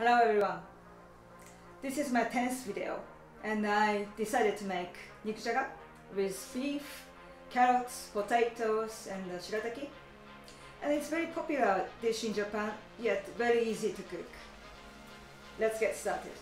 Hello everyone. This is my 10th video and I decided to make nikujaga with beef, carrots, potatoes and shirataki. And it's very popular dish in Japan, yet very easy to cook. Let's get started.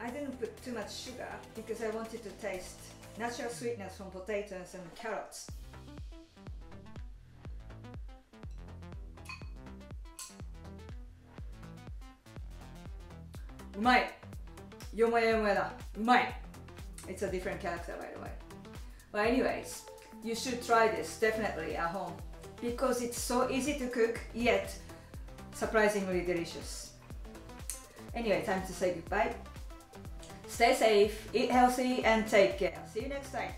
I didn't put too much sugar because I wanted to taste natural sweetness from potatoes and carrots. Umai. Umai. It's a different character by the way. But anyways, you should try this definitely at home because it's so easy to cook yet surprisingly delicious. Anyway, time to say goodbye. Stay safe, eat healthy, and take care. See you next time.